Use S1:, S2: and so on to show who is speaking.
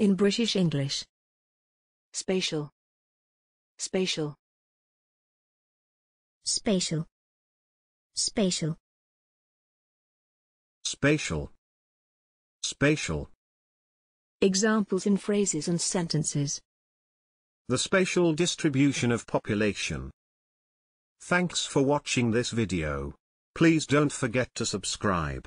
S1: In British English.
S2: spatial, spatial,
S3: spatial, spatial,
S4: spatial, spatial,
S1: Examples in phrases and sentences.
S4: the spatial distribution of population. Thanks for watching this video. Please don't forget to subscribe.